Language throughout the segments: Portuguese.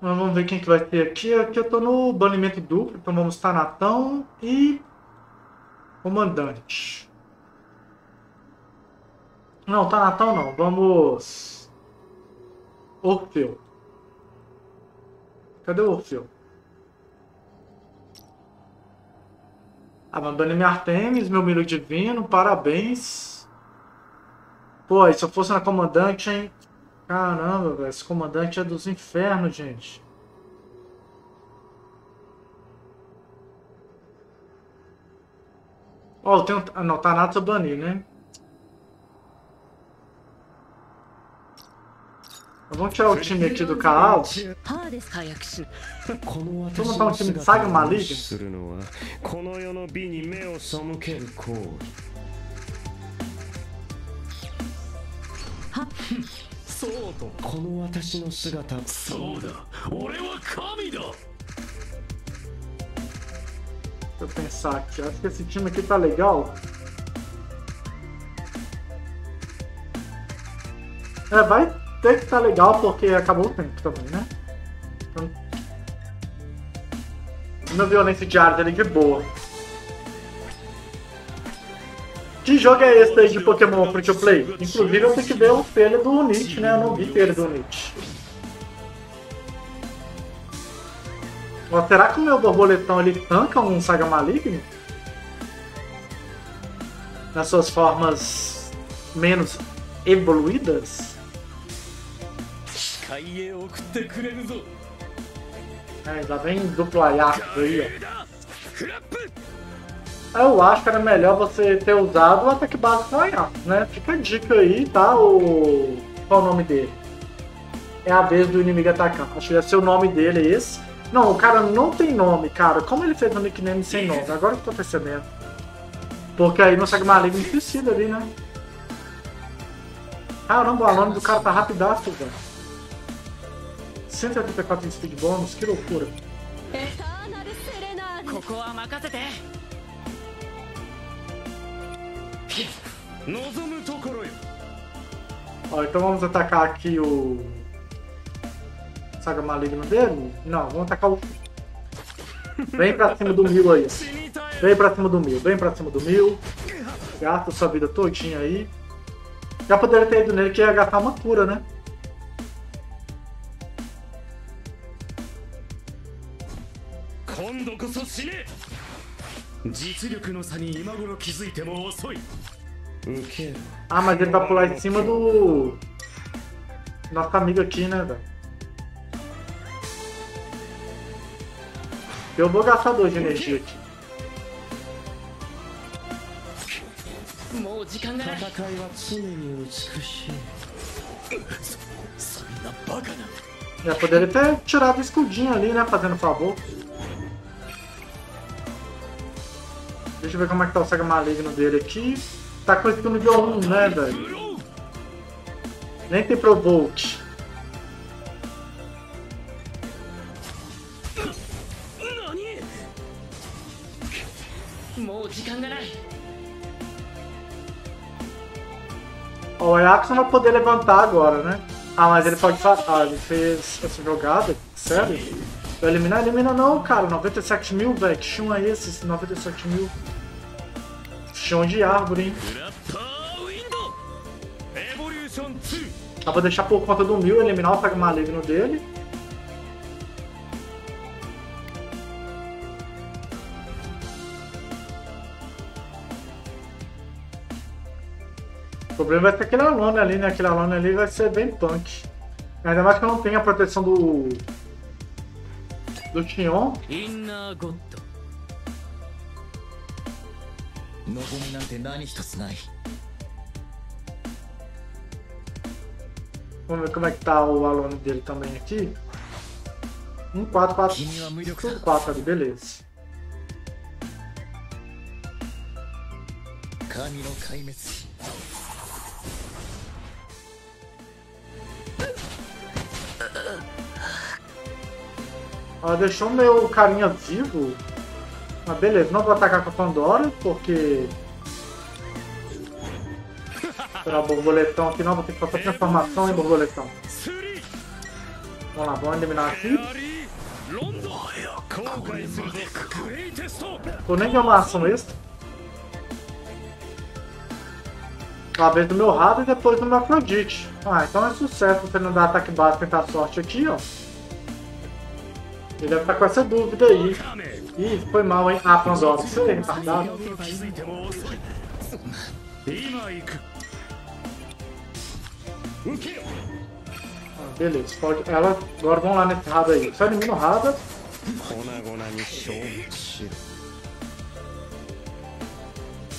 Vamos ver quem que vai ter aqui. Aqui eu tô no banimento duplo, então vamos estar Natão e comandante. Não, tá Natão não. Vamos Orfeu. Cadê o Orfeu? Abandone Artemis, meu milho divino, parabéns. Pô, se eu fosse na comandante, hein? Caramba, velho, esse comandante é dos infernos, gente. Ó, oh, tem um... Ah, não, Thanatos eu bani, né? Vamos tirar o time aqui do Kaal. Vamos montar um time de Saga Maligno. とこの私の姿そうだ俺は神だ Deixa eu pensar aqui, acho que esse time aqui tá legal. É, vai ter que tá legal porque acabou o tempo também, né? Então, uma violência diária dele de boa. Que jogo é esse aí de Pokémon Free to Play? Inclusive eu tenho que ver o trailer do Unite, né? Eu não vi trailer do. Mas será que o meu borboletão ele tanca um Saga Maligno? Nas suas formas menos evoluídas? É, já vem dupla aí, ó. Eu acho que era melhor você ter usado o ataque básico no Ayato, né? Fica a dica aí, tá? O... Qual é o nome dele? É a vez do inimigo atacando. Acho que deve ser o nome dele esse. Não, o cara não tem nome, cara. Como ele fez um nickname sem nome? Agora que eu tô percebendo. Porque aí no Saga Maligno precisa ali, né? Caramba, o nome do cara tá rapidaço, velho. 184 de speed bônus, que loucura. Ó, então vamos atacar aqui o Saga Maligno dele? Não, vamos atacar o... Vem pra cima do Mil aí. Vem pra cima do Mil, vem pra cima do Mil. Gasta sua vida todinha aí. Já poderia ter ido nele que ia gastar uma cura, né? Kondo 実力の差に今頃気づいても遅い Ah, mas ele vai pular em cima do. Nosso amigo aqui, né, velho? Eu vou gastar dois de energia aqui. Já poderia ter tirado o escudinho ali, né? Fazendo favor. Deixa eu ver como é que tá o Saga Maligno dele aqui. Tá com esse de 1, né, velho? Nem tem Provoke. o Ajax não vai poder levantar agora, né? Ah, mas ele pode fazer. Ah, ele fez essa jogada? Sério? Vai eliminar? Elimina não, cara. 97 mil, velho. Que chão é esse? 97 mil. Chão de árvore, hein? Eu vou deixar por conta do mil eliminar o Saga Maligno dele. O problema vai ser aquele Alone ali, né? Aquele Alone ali vai ser bem punk. Ainda mais que eu não tenho a proteção do do Tion. 望みなんて何一つない Vamos ver como é que tá o aluno dele também aqui. 1, 4, 4, tudo 4 ali, beleza. Ela deixou meu carinha vivo. Mas beleza, não vou atacar com a Pandora, porque... Será borboletão aqui não, vou ter que fazer transformação em borboletão. Vamos lá, vamos eliminar aqui. Tô nem de uma ação extra. Uma vez do meu rabo e depois do meu Afrodite. Ah, então é sucesso você não dar ataque básico e tentar sorte aqui, ó. Ele deve estar com essa dúvida aí. Ih, foi mal, hein? Ah, Panzosa, você é retardado. Tá ah, beleza, pode. Ela. Agora vamos lá nesse Rada aí. Só elimina o Rada.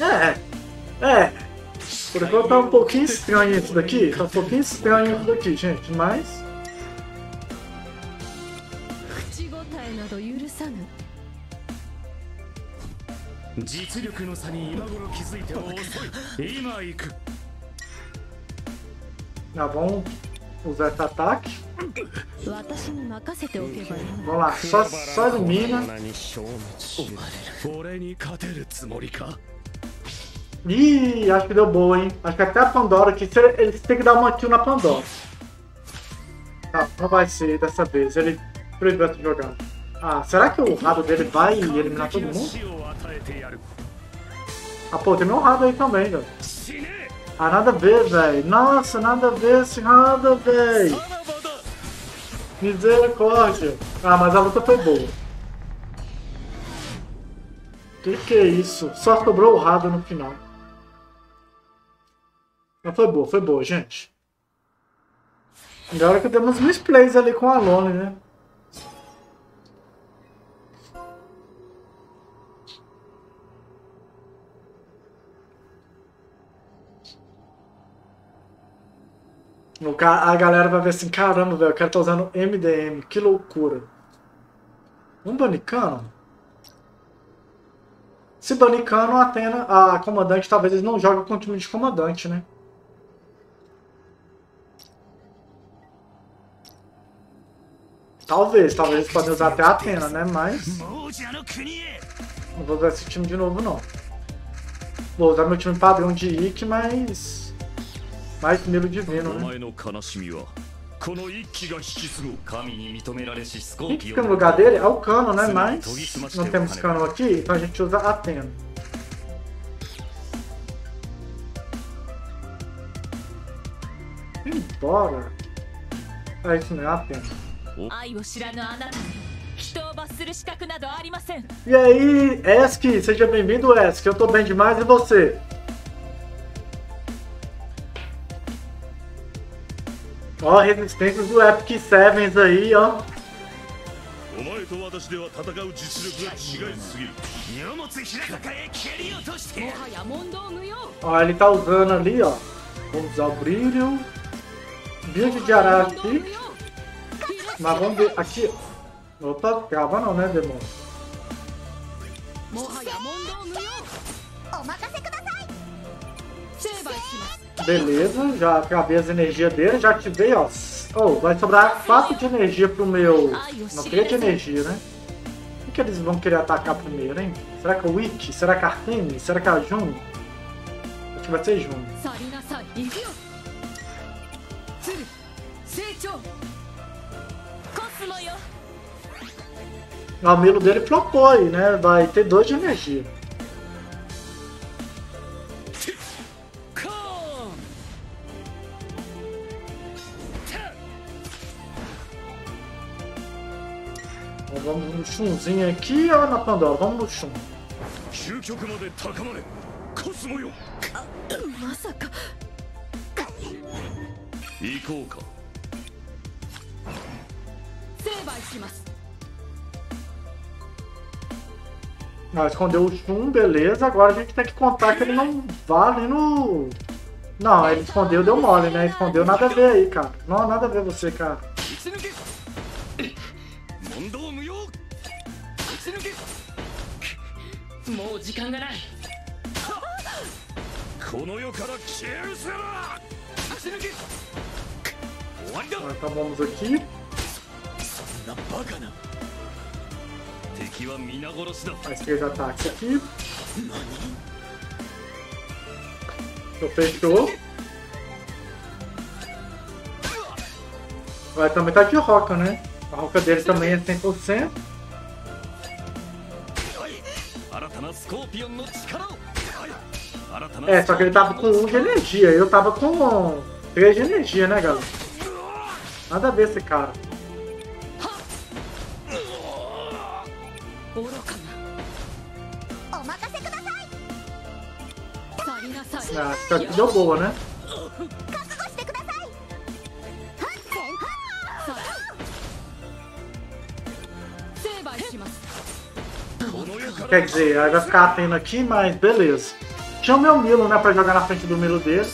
É. É. Por enquanto tá um pouquinho estranho isso daqui. Tá um pouquinho estranho isso daqui, gente. Mas. 実力の差に今頃気づいても遅い今行く Já vamos usar esse ataque. 私に任せておけばいい Vamos lá, só, só elimina. に消滅しろ俺に勝てるつもりか Ih, acho que deu boa, hein? Acho que até a Pandora aqui, se- eles têm que dar uma kill na Pandora. Tá, não vai ser dessa vez. Ele proibiu essa jogada. Ah, será que o rado dele vai eliminar todo mundo? Ah, pô, tem meu rabo aí também, velho. Ah, nada a ver, velho. Nossa, nada a ver esse rabo, velho. Misericórdia. Ah, mas a luta foi boa. Que que é isso? Só sobrou o rabo no final. Mas foi boa, foi boa, gente. Da que demos misplays ali com a Lone, né? No, a galera vai ver assim, caramba, velho, o cara tá usando MDM, que loucura. Um banicano? Se banicano a Atena, a comandante, talvez eles não jogam com o time de comandante, né? Talvez, talvez eles podem usar até a Atena, né? Mas... Não vou usar esse time de novo, não. Vou usar meu time padrão de Ikki, mas mais primeiro divino, né? Quem fica no lugar dele é o Cano, né? Mas não temos Cano aqui, então a gente usa Atena. Embora. É isso mesmo, é Atena. E aí, Esk, seja bem-vindo, Esk. Eu tô bem demais e você? Ó, resistência do Epic Sevens aí, ó. Ó, ele tá usando ali, ó. Vamos usar o brilho. Build de Araki. Mas vamos ver. Aqui. Opa, trava não, né, demônio? Ó, Beleza, já acabei as energias dele, já ativei, ó. Oh, vai sobrar 4 de energia pro meu. Não queria de energia, né? O que eles vão querer atacar primeiro, hein? Será que é o Witch? Será que é a Artemis? Será que é a Jun? Acho que vai ser Jun. O amigo dele flopou aí, né? Vai ter 2 de energia. vamos no chunzinho aqui ou na Pandora? Vamos no chum. Não, escondeu o chum, beleza. Agora a gente tem que contar que ele não vale no... Não, ele escondeu, deu mole, né? Escondeu, nada a ver aí, cara. Não, nada a ver você, cara. 時間がないこの世から消え失せろ打ち抜け終わりだ Ah, Então vamos aqui. そんなバカな敵は皆殺しだ A esquerda ataque aqui. Então, fechou. Vai também tá de roca, né? A roca dele também é 100%. É, só que ele tava com um de energia. Eu tava com três de energia, né, galera? Nada a ver esse cara. Ah, acho que deu boa, né? Quer dizer, aí vai ficar atendo aqui, mas beleza. Tinha o Milo, né, pra jogar na frente do Milo dele.